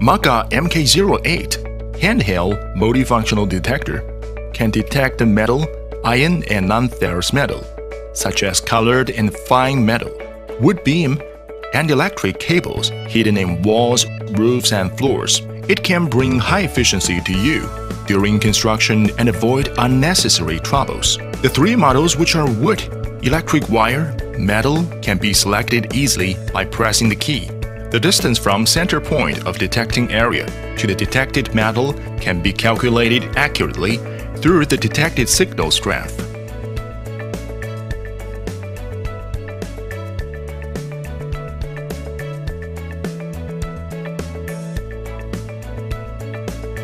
Maka MK08 handheld multifunctional detector can detect the metal, iron and non-ferrous metal, such as colored and fine metal, wood beam, and electric cables hidden in walls, roofs, and floors. It can bring high efficiency to you during construction and avoid unnecessary troubles. The three models which are wood, electric wire, metal can be selected easily by pressing the key. The distance from center point of detecting area to the detected metal can be calculated accurately through the detected signal strength.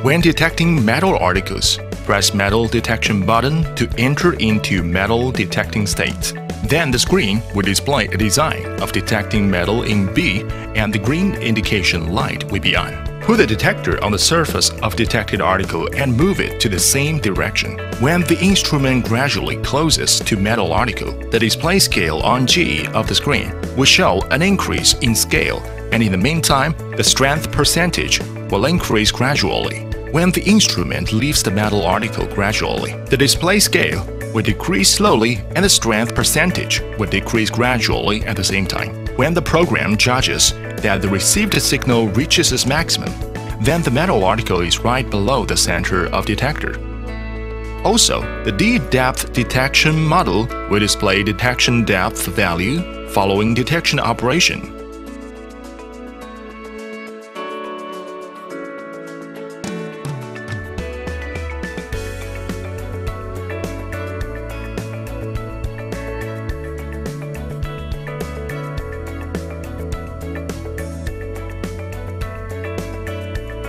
When detecting metal articles, press metal detection button to enter into metal detecting state. Then the screen will display a design of detecting metal in B and the green indication light will be on. Put the detector on the surface of detected article and move it to the same direction. When the instrument gradually closes to metal article, the display scale on G of the screen will show an increase in scale and in the meantime, the strength percentage will increase gradually. When the instrument leaves the metal article gradually, the display scale will decrease slowly and the strength percentage will decrease gradually at the same time. When the program judges that the received signal reaches its maximum, then the metal article is right below the center of detector. Also, the D-depth detection model will display detection depth value following detection operation.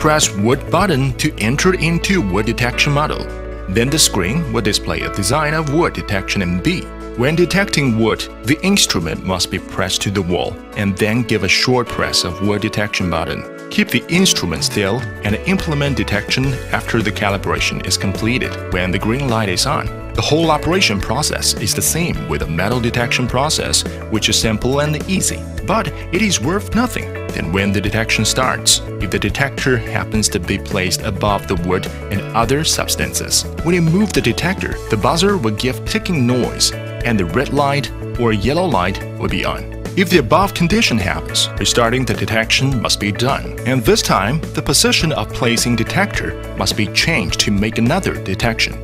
Press Wood button to enter into Wood detection model. Then the screen will display a design of wood detection MB. When detecting wood, the instrument must be pressed to the wall and then give a short press of wood detection button. Keep the instrument still and implement detection after the calibration is completed when the green light is on. The whole operation process is the same with a metal detection process, which is simple and easy, but it is worth nothing than when the detection starts if the detector happens to be placed above the wood and other substances. When you move the detector, the buzzer will give ticking noise and the red light or yellow light will be on. If the above condition happens, restarting the detection must be done, and this time the position of placing detector must be changed to make another detection.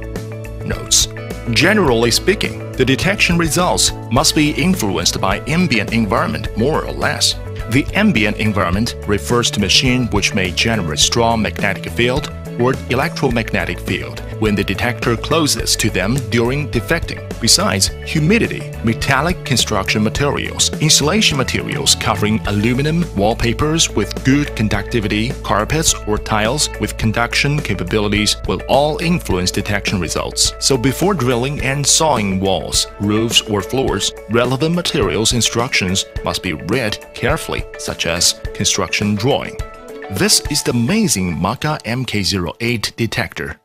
Notes Generally speaking, the detection results must be influenced by ambient environment more or less. The ambient environment refers to machine which may generate strong magnetic field or electromagnetic field when the detector closes to them during defecting. Besides, humidity, metallic construction materials, insulation materials covering aluminum, wallpapers with good conductivity, carpets or tiles with conduction capabilities will all influence detection results. So before drilling and sawing walls, roofs or floors, relevant materials instructions must be read carefully, such as construction drawing. This is the amazing Maka MK08 detector.